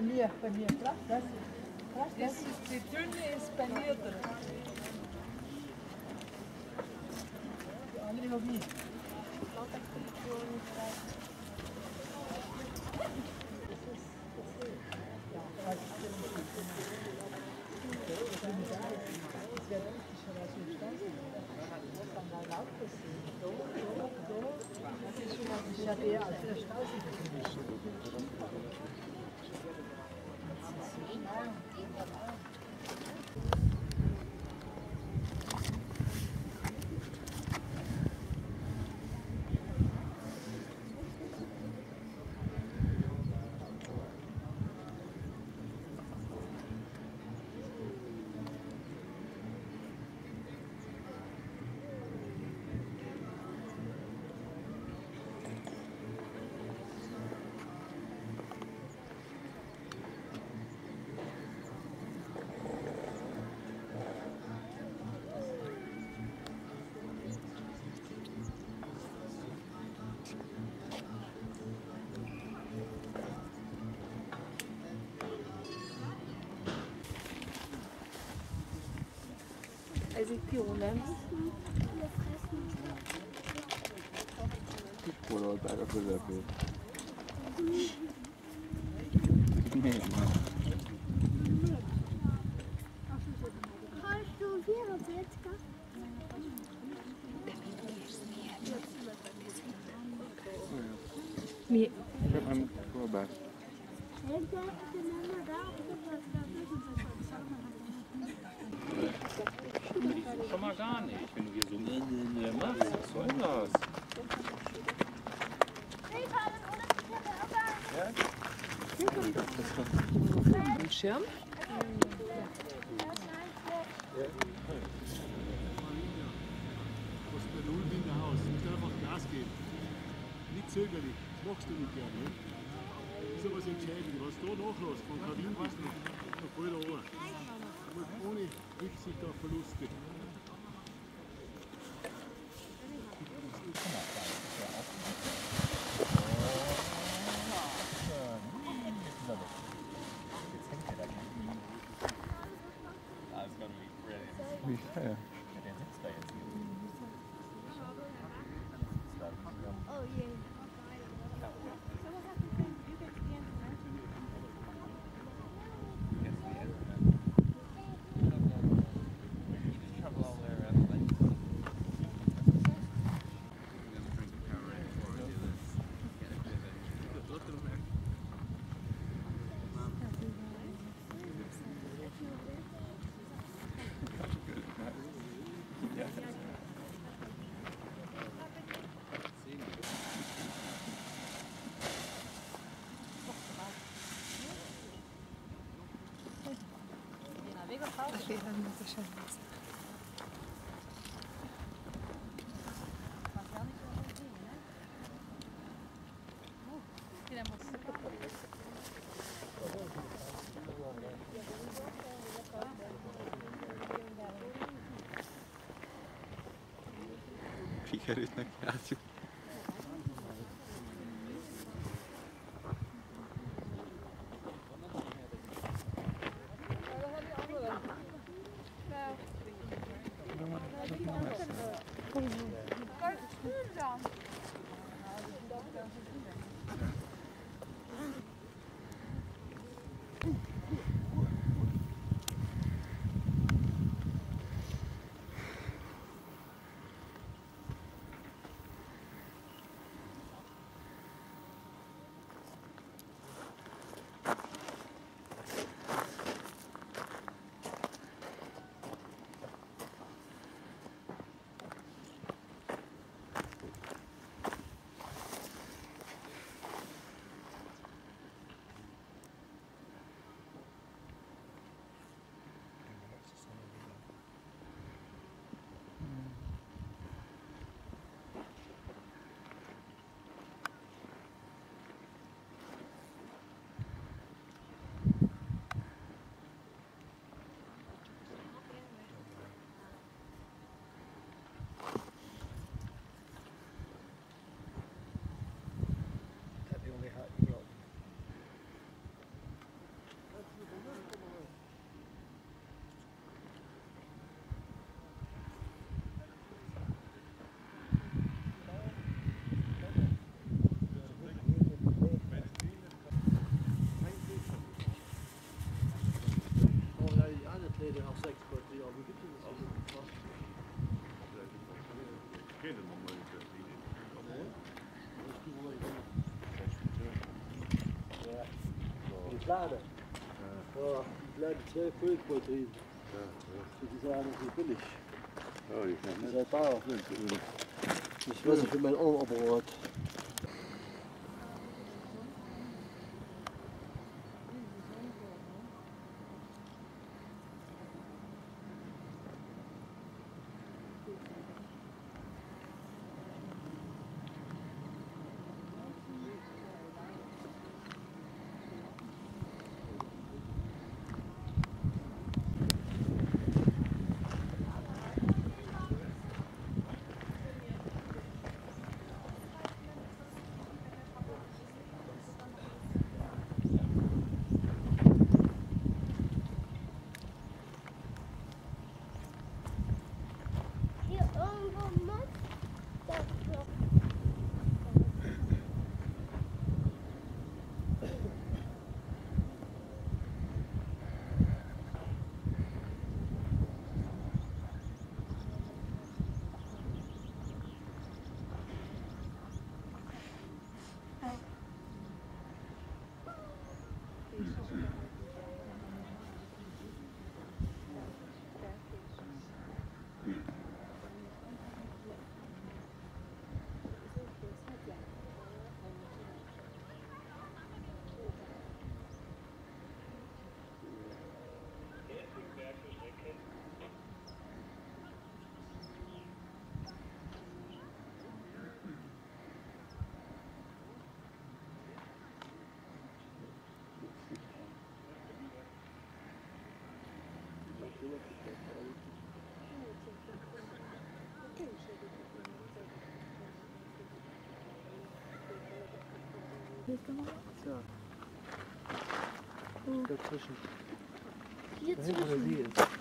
Panier, Panier, klar, das, klar, Das ist, die dünne ist bei mir drin. die andere habe ich. Schaut eher aus wie der Stausee Sim, não. elkezik, jó nem? Kiporolták a közepét. Miért nem? Mi? Nem. Gar nicht, wenn du hier so ne, ne, ne machst. Was soll das? Bildschirm. Was bei Null in der Haus. Du musst einfach Gas geben. Nicht zögerlich. Das machst du nicht gerne. Ne? Das ist aber das Entscheidende. Was da nachlässt, von Kabinen bis noch, noch voll da oben. Ohne Rücksicht auf Verluste. Yeah. Félelmetesen néz. Sikerült neki átjuk. Laden zwei Vollquadrien. Das ist ja alles so billig. Oh, die zijn Das net. ist ja teuer. Das weiß ich für mein Armapparat. Hier Dazwischen. Hier Da hinten zwischen. See ist.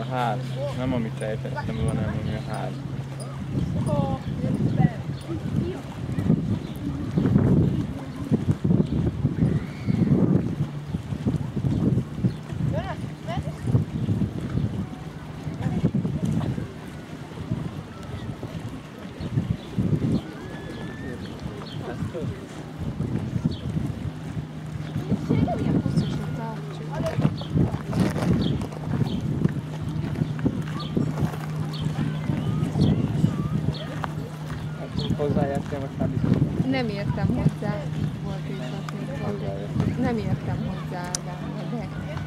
A ház. Nem amit sejtettem volna, hanem ami a ház. Nem értem hozzá, így. Nem értem hozzá, Ádám, de